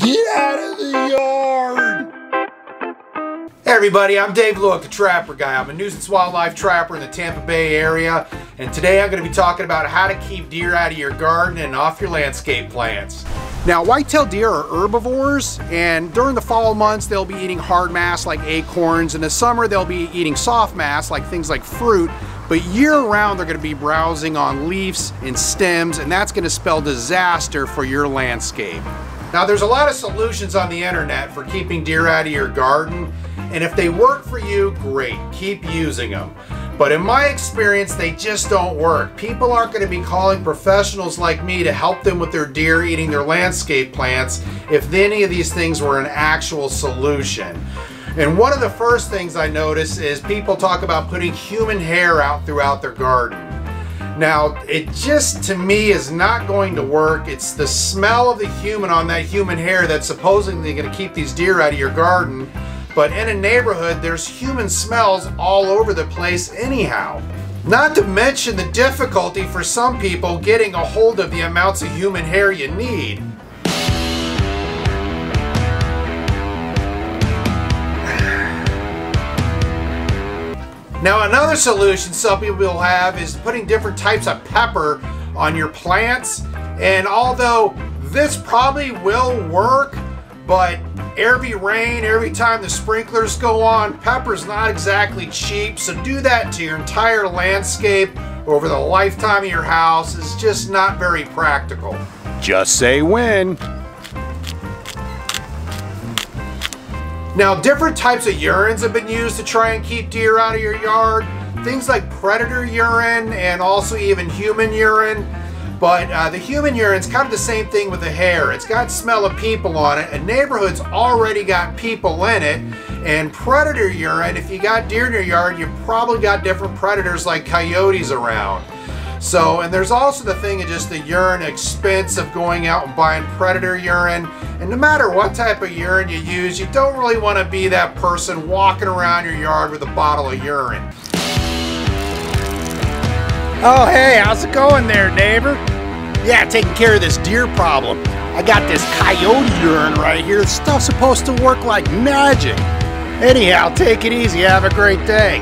Get out of the yard! Hey everybody, I'm Dave Lewick, the Trapper Guy. I'm a nuisance wildlife trapper in the Tampa Bay area, and today I'm going to be talking about how to keep deer out of your garden and off your landscape plants. Now, whitetail deer are herbivores, and during the fall months, they'll be eating hard mass like acorns. In the summer, they'll be eating soft mass like things like fruit. But year round, they're going to be browsing on leaves and stems, and that's going to spell disaster for your landscape. Now, there's a lot of solutions on the internet for keeping deer out of your garden, and if they work for you, great, keep using them. But in my experience, they just don't work. People aren't going to be calling professionals like me to help them with their deer eating their landscape plants if any of these things were an actual solution. And one of the first things I notice is people talk about putting human hair out throughout their garden. Now, it just to me is not going to work. It's the smell of the human on that human hair that's supposedly going to keep these deer out of your garden. But in a neighborhood, there's human smells all over the place anyhow. Not to mention the difficulty for some people getting a hold of the amounts of human hair you need. Now another solution some people will have is putting different types of pepper on your plants. And although this probably will work, but every rain, every time the sprinklers go on, pepper's not exactly cheap. So do that to your entire landscape over the lifetime of your house is just not very practical. Just say when. Now, different types of urines have been used to try and keep deer out of your yard. Things like predator urine and also even human urine. But uh, the human urine is kind of the same thing with the hair. It's got smell of people on it. A neighborhood's already got people in it. And predator urine, if you got deer in your yard, you probably got different predators like coyotes around. So, and there's also the thing of just the urine expense of going out and buying predator urine. And no matter what type of urine you use, you don't really want to be that person walking around your yard with a bottle of urine. Oh, hey, how's it going there, neighbor? Yeah, taking care of this deer problem. I got this coyote urine right here. This stuff's supposed to work like magic. Anyhow, take it easy. Have a great day.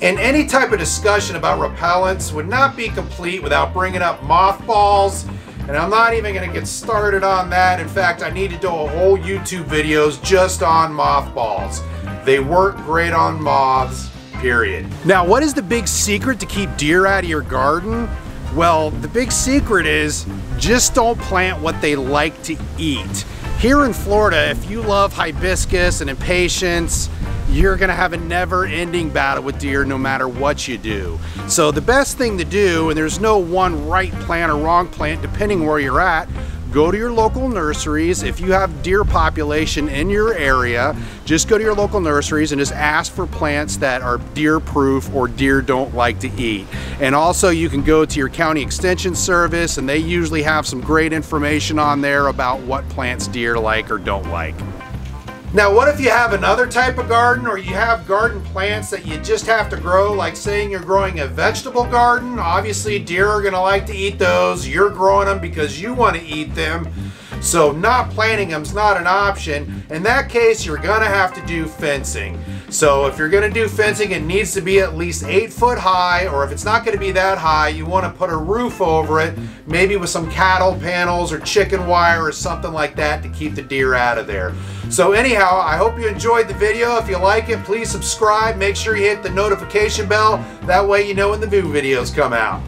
And any type of discussion about repellents would not be complete without bringing up mothballs. And I'm not even going to get started on that. In fact, I need to do a whole YouTube videos just on mothballs. They work great on moths, period. Now, what is the big secret to keep deer out of your garden? Well, the big secret is just don't plant what they like to eat. Here in Florida, if you love hibiscus and impatiens, you're gonna have a never ending battle with deer no matter what you do. So the best thing to do, and there's no one right plant or wrong plant depending where you're at, go to your local nurseries. If you have deer population in your area, just go to your local nurseries and just ask for plants that are deer proof or deer don't like to eat. And also you can go to your county extension service and they usually have some great information on there about what plants deer like or don't like. Now, what if you have another type of garden or you have garden plants that you just have to grow, like saying you're growing a vegetable garden? Obviously, deer are going to like to eat those. You're growing them because you want to eat them. So not planting them is not an option. In that case, you're going to have to do fencing. So if you're going to do fencing, it needs to be at least 8 foot high, or if it's not going to be that high, you want to put a roof over it, maybe with some cattle panels or chicken wire or something like that to keep the deer out of there. So anyhow, I hope you enjoyed the video. If you like it, please subscribe. Make sure you hit the notification bell. That way you know when the new videos come out.